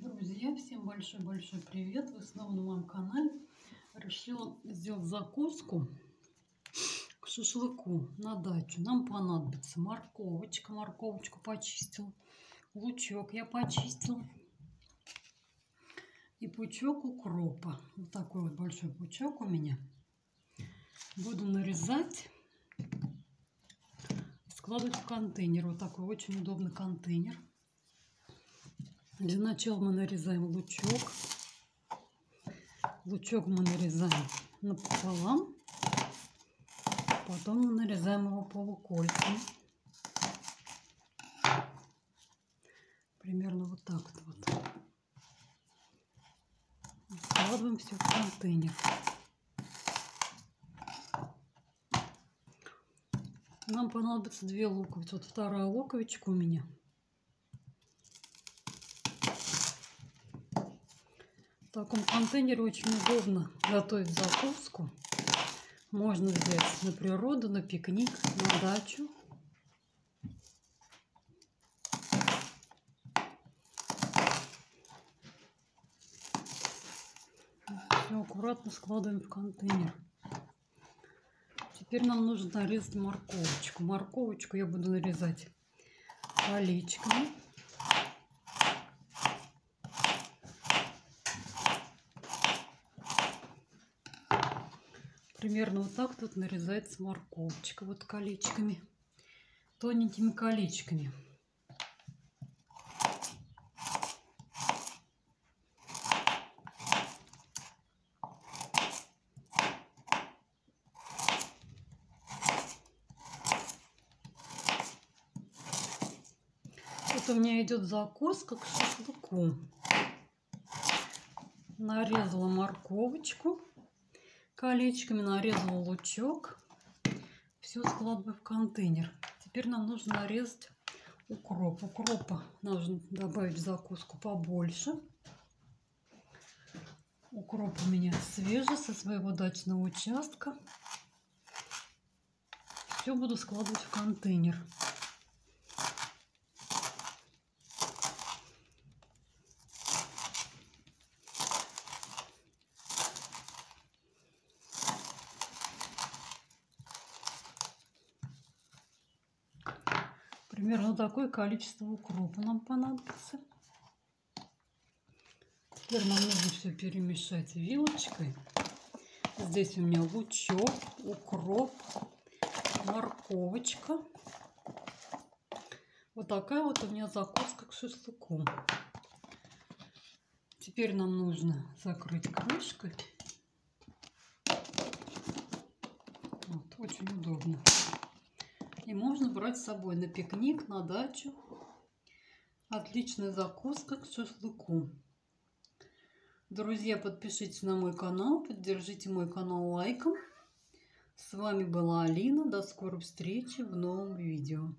Друзья, всем большой-большой привет! Вы снова на моем канале. Решила сделать закуску к шашлыку на дачу. Нам понадобится морковочка. Морковочку почистила. Лучок я почистила. И пучок укропа. Вот такой вот большой пучок у меня. Буду нарезать. Складывать в контейнер. Вот такой очень удобный контейнер. Для начала мы нарезаем лучок. Лучок мы нарезаем напополам. Потом мы нарезаем его полукольцами. Примерно вот так вот. Складываем все в контейнер. Нам понадобится две луковицы. Вот вторая луковичка у меня – В таком контейнере очень удобно готовить закуску. Можно взять на природу, на пикник, на дачу. Все аккуратно складываем в контейнер. Теперь нам нужно нарезать морковочку. Морковочку я буду нарезать колечками. Примерно вот так тут нарезается морковочка. Вот колечками. Тоненькими колечками. Это у меня идет закуска к шашлыку. Нарезала морковочку колечками, нарезала лучок. Все складываю в контейнер. Теперь нам нужно нарезать укроп. Укропа нужно добавить в закуску побольше. Укроп у меня свежий, со своего дачного участка. Все буду складывать в контейнер. Примерно такое количество укропа нам понадобится. Теперь нам нужно все перемешать вилочкой. Здесь у меня лучок, укроп, морковочка. Вот такая вот у меня закуска к шашлыку. Теперь нам нужно закрыть крышкой. Вот, очень удобно. И можно брать с собой на пикник, на дачу. Отличная закуска к шашлыку. Друзья, подпишитесь на мой канал, поддержите мой канал лайком. С вами была Алина. До скорой встречи в новом видео.